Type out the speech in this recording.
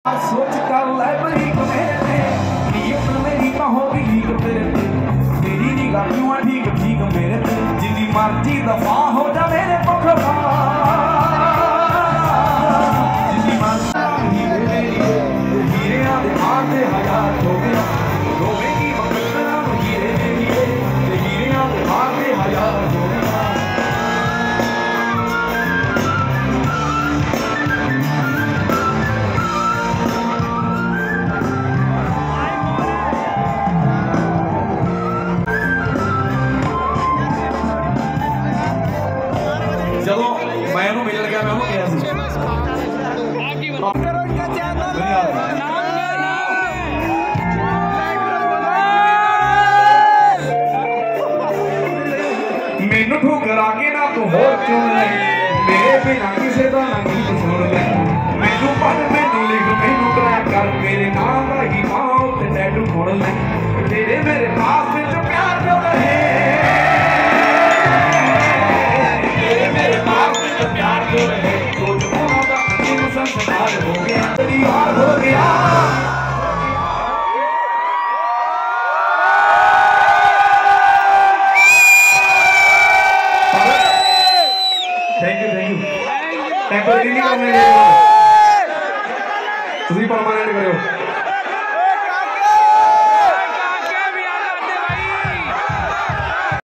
सोच कर ले बरीक मेरे नीयत मेरी होगी लीक तेरे पे निगाह क्यों ठीक ठीक मेरे पे जिंदी मर्ज़ी दफ़ा हो जा मेरे ਮੈਨੂੰ ਠੁਕਰਾ ਕੇ ਨਾ ਤੂੰ ਹੋਰ ਚੁਣ ਲੈ ਮੇਰੇ ਬਿਨਾ ਕਿਸੇ ਦਾ ਨਾ ਗੀਤ ਸੁਣ ਲੈ ਮੈਨੂੰ ਪੜ ਮੈਨੂੰ ਲਿਖ ਮੈਨੂੰ ਕਰਾਇਆ ਕਰ ਮੇਰੇ ਨਾਮ ਦਾ ਹੀ ਮਾਂ ਉੱਤੇ ਟੈਟੂ ਖੋੜ ਲੈ ਤੇਰੇ ਮੇਰੇ ਪਾਸ संस्कार हो गया परिवार हो गया thank you thank you temporary